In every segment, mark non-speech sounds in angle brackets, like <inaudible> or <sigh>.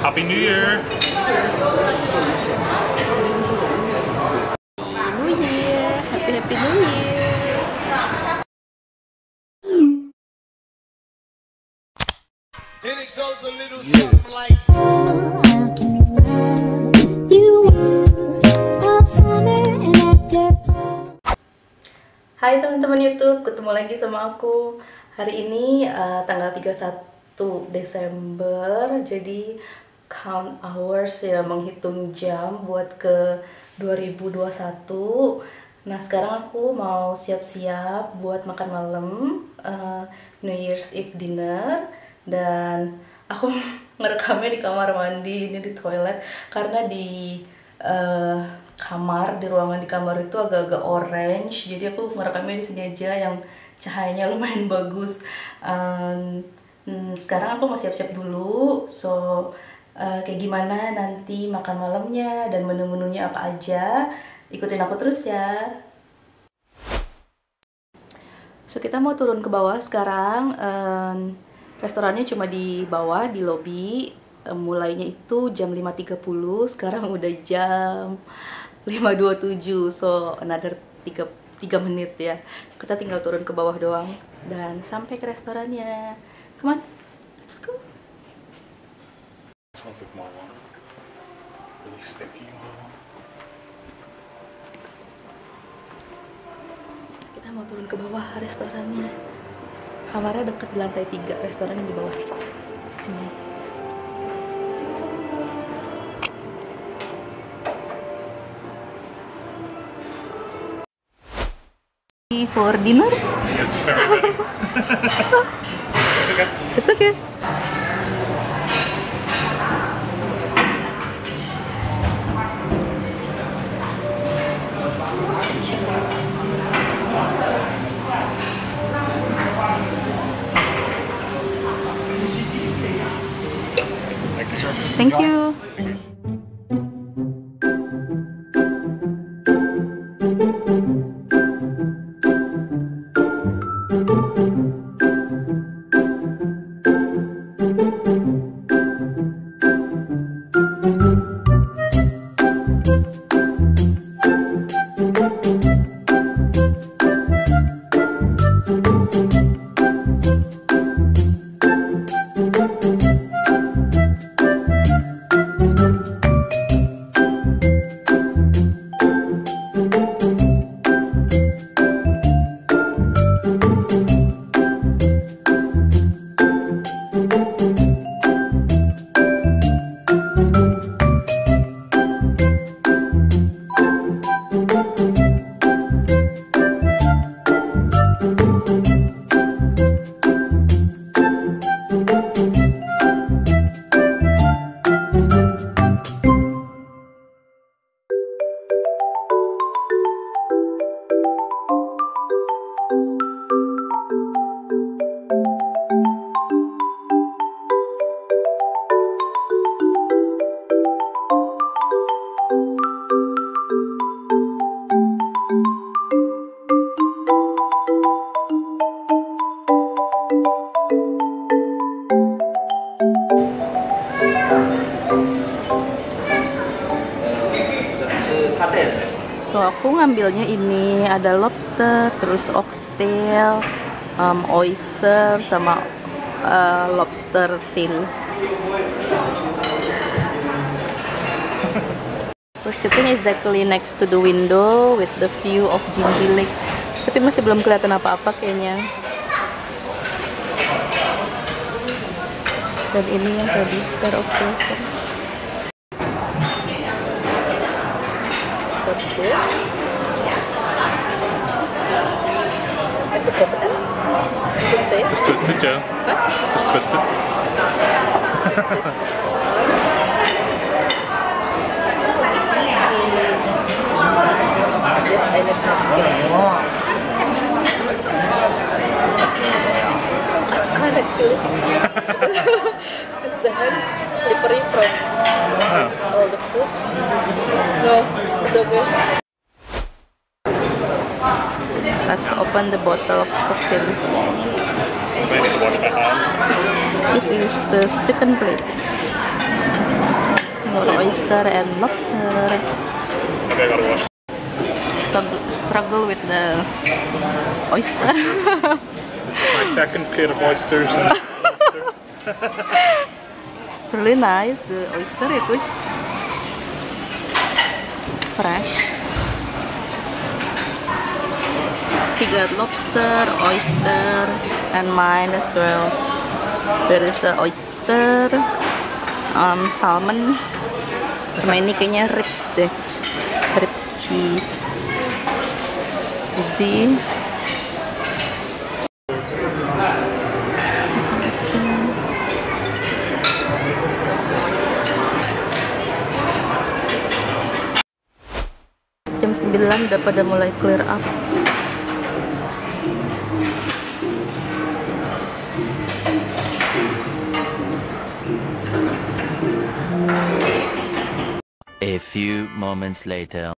Happy New Year! New Year, Happy Happy New Year. And it goes a little something like Hai teman-teman YouTube, ketemu lagi sama aku Hari ini uh, tanggal 31 Desember Jadi count hours ya, menghitung jam buat ke 2021 Nah sekarang aku mau siap-siap buat makan malam uh, New Year's Eve dinner Dan aku <laughs> ngerekamnya di kamar mandi, ini di toilet Karena di uh, kamar di ruangan di kamar itu agak-agak orange jadi aku merekamnya di sini aja yang cahayanya <laughs> lumayan bagus. Um, hmm, sekarang aku mau siap-siap dulu. So uh, kayak gimana nanti makan malamnya dan menu-menunya apa aja ikutin aku terus ya. So kita mau turun ke bawah sekarang. Um, restorannya cuma di bawah di lobby um, mulainya itu jam 5.30 sekarang udah jam 527 so another 3, 3 menit ya. Kita tinggal turun ke bawah doang dan sampai ke restorannya come on let's go. Smells like mala. Really sticky kita mau turun ke bawah restorannya. Kamarnya deket di lantai 3 restoran di bawah. Sini. For dinner? Yes, very. <laughs> it's okay. it's okay Thank you, So aku ngambilnya ini ada lobster, terus oxtail, um, oyster, sama uh, lobster tail. We're sitting exactly next to the window with the view of Jinji Lake. Tapi masih belum kelihatan apa-apa kayaknya. with alien body, pero of course. What's? That's a good Just twist it, yeah. What? Just twist it. kind of slippery from Oh. all the food. No, it's okay. Let's open the bottle of cocktail. I need to wash my hands. This is the second plate. for oyster and lobster. Maybe I gotta wash. Struggle, struggle with the oyster. This is my second plate of oysters and lobster. <laughs> really nice. The oyster itu fresh. He got lobster, oyster, and mine as well. There is a oyster, um, salmon, sama ini kayaknya ribs deh, ribs cheese. Z. Jam 9 udah pada mulai clear up. A few moments later.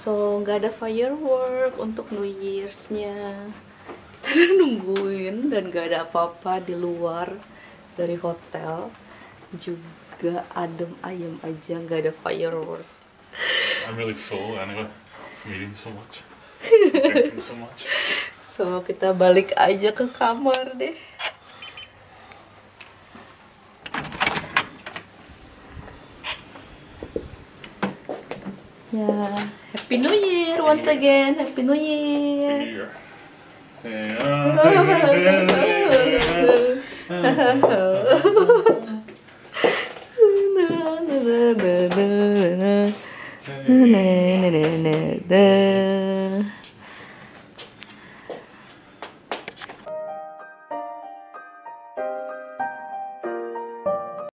So, nggak ada firework untuk New Year's-nya. Kita udah nungguin dan nggak ada apa-apa di luar dari hotel. Juga adem ayem aja, nggak ada firework. I'm really full anyway from eating so much. <laughs> So much. So, kita balik aja ke kamar deh. Ya, Happy New Year once again. Happy New Year. <laughs> <laughs>